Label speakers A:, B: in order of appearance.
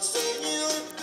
A: I'll save you.